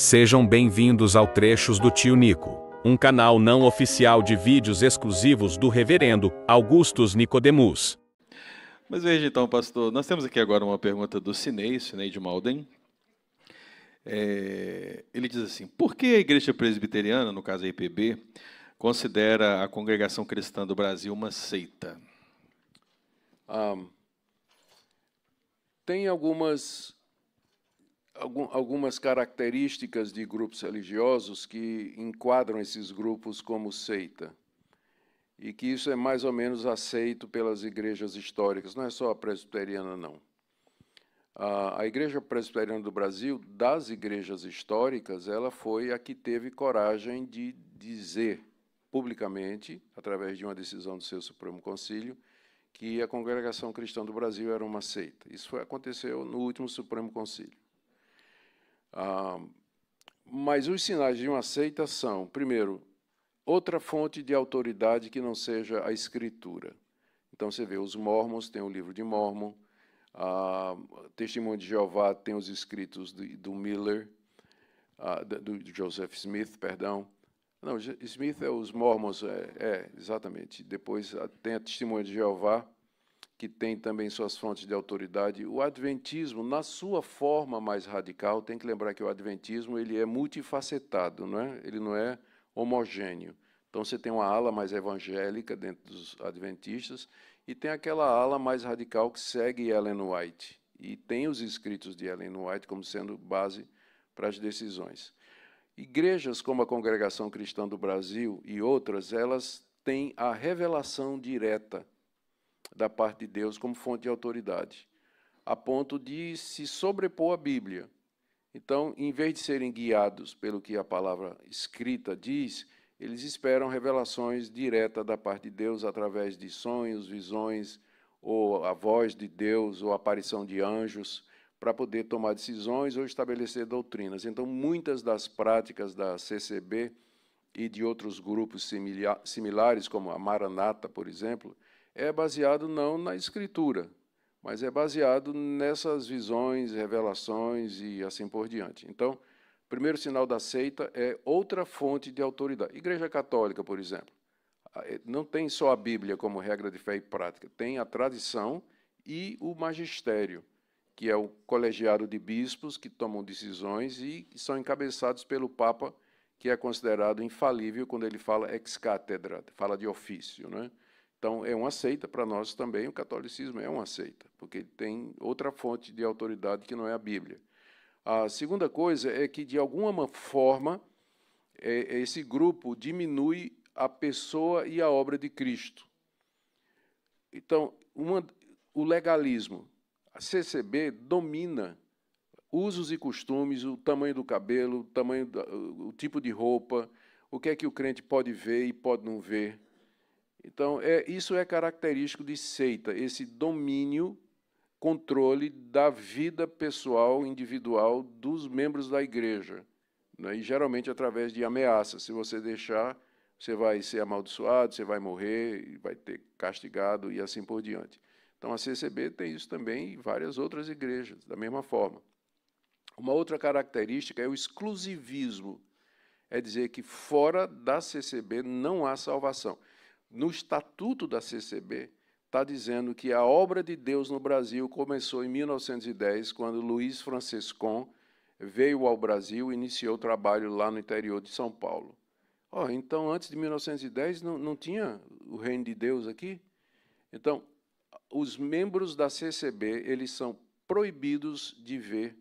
Sejam bem-vindos ao Trechos do Tio Nico, um canal não oficial de vídeos exclusivos do Reverendo Augustus Nicodemus. Mas veja então, pastor, nós temos aqui agora uma pergunta do Cinei, Cinei de Malden. É, ele diz assim: por que a Igreja Presbiteriana, no caso a IPB, considera a Congregação Cristã do Brasil uma seita? Um, tem algumas algumas características de grupos religiosos que enquadram esses grupos como seita. E que isso é mais ou menos aceito pelas igrejas históricas, não é só a presbiteriana, não. A Igreja Presbiteriana do Brasil, das igrejas históricas, ela foi a que teve coragem de dizer publicamente, através de uma decisão do seu Supremo Concílio, que a Congregação Cristã do Brasil era uma seita. Isso foi, aconteceu no último Supremo Concílio. Mas os sinais de uma seita são, primeiro, outra fonte de autoridade que não seja a Escritura. Então você vê, os Mormons têm o livro de Mormon, a Testemunho de Jeová tem os escritos do, do Miller, do Joseph Smith, perdão. Não, Smith é os Mormons, é, é exatamente. Depois tem a Testemunha de Jeová, que tem também suas fontes de autoridade. O adventismo, na sua forma mais radical, tem que lembrar que o adventismo ele é multifacetado, não é? Ele não é homogêneo. Então você tem uma ala mais evangélica dentro dos adventistas e tem aquela ala mais radical que segue Ellen White e tem os escritos de Ellen White como sendo base para as decisões. Igrejas como a Congregação Cristã do Brasil e outras, elas têm a revelação direta da parte de Deus como fonte de autoridade, a ponto de se sobrepor à Bíblia. Então, em vez de serem guiados pelo que a palavra escrita diz, eles esperam revelações diretas da parte de Deus através de sonhos, visões, ou a voz de Deus, ou a aparição de anjos, para poder tomar decisões ou estabelecer doutrinas. Então, muitas das práticas da CCB e de outros grupos similares, como a Maranata, por exemplo, é baseado não na escritura, mas é baseado nessas visões, revelações e assim por diante. Então, o primeiro sinal da seita é outra fonte de autoridade. Igreja Católica, por exemplo, é, não tem só a Bíblia como regra de fé e prática, tem a tradição e o magistério, que é o colegiado de bispos que tomam decisões e são encabeçados pelo Papa, que é considerado infalível quando ele fala ex cátedra, fala de ofício, né? Então, é uma seita para nós também, o catolicismo é uma seita, porque tem outra fonte de autoridade que não é a Bíblia. A segunda coisa é que, de alguma forma, é, esse grupo diminui a pessoa e a obra de Cristo. Então, uma, o legalismo, a CCB domina usos e costumes, o tamanho do cabelo, o tamanho, o tipo de roupa, o que é que o crente pode ver e pode não ver então, é, isso é característico de seita, esse domínio, controle da vida pessoal, individual dos membros da igreja. Né? E geralmente através de ameaças. Se você deixar, você vai ser amaldiçoado, você vai morrer, vai ter castigado e assim por diante. Então, a CCB tem isso também e várias outras igrejas, da mesma forma. Uma outra característica é o exclusivismo. É dizer que fora da CCB não há salvação no estatuto da CCB, está dizendo que a obra de Deus no Brasil começou em 1910, quando Luiz Franciscon veio ao Brasil e iniciou o trabalho lá no interior de São Paulo. Oh, então, antes de 1910, não, não tinha o reino de Deus aqui? Então, os membros da CCB, eles são proibidos de ver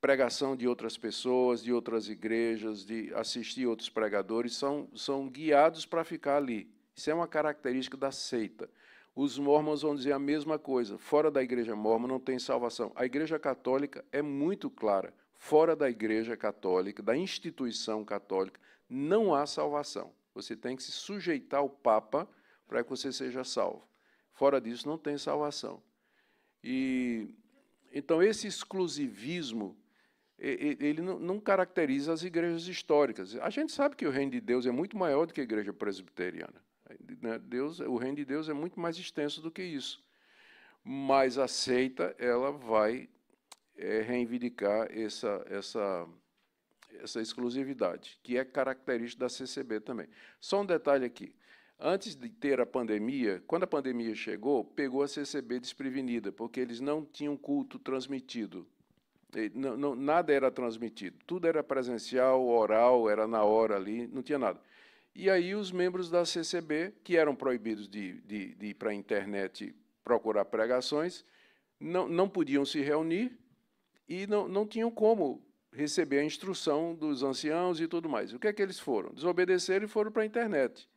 pregação de outras pessoas, de outras igrejas, de assistir outros pregadores, são, são guiados para ficar ali. Isso é uma característica da seita. Os mormons vão dizer a mesma coisa. Fora da igreja mormon não tem salvação. A igreja católica é muito clara. Fora da igreja católica, da instituição católica, não há salvação. Você tem que se sujeitar ao Papa para que você seja salvo. Fora disso, não tem salvação. E então esse exclusivismo ele não caracteriza as igrejas históricas. A gente sabe que o reino de Deus é muito maior do que a igreja presbiteriana. Né? Deus, o reino de Deus é muito mais extenso do que isso. Mas a seita ela vai é, reivindicar essa, essa, essa exclusividade, que é característica da CCB também. Só um detalhe aqui. Antes de ter a pandemia, quando a pandemia chegou, pegou a CCB desprevenida, porque eles não tinham culto transmitido. Não, não, nada era transmitido. Tudo era presencial, oral, era na hora ali, não tinha nada. E aí os membros da CCB, que eram proibidos de, de, de ir para a internet procurar pregações, não, não podiam se reunir e não, não tinham como receber a instrução dos anciãos e tudo mais. O que é que eles foram? Desobedeceram e foram para a internet.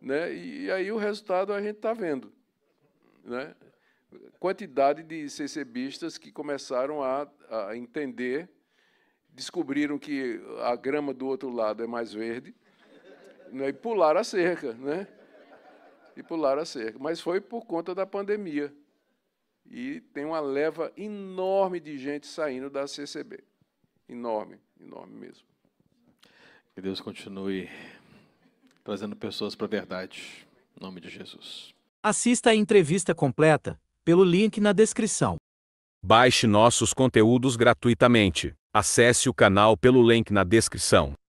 Né? E aí o resultado a gente está vendo. Né? Quantidade de CCBistas que começaram a, a entender, descobriram que a grama do outro lado é mais verde, né? e pularam a cerca. Né? E pularam a cerca. Mas foi por conta da pandemia. E tem uma leva enorme de gente saindo da CCB. Enorme, enorme mesmo. Que Deus continue trazendo pessoas para a verdade. Em nome de Jesus. Assista a entrevista completa pelo link na descrição. Baixe nossos conteúdos gratuitamente. Acesse o canal pelo link na descrição.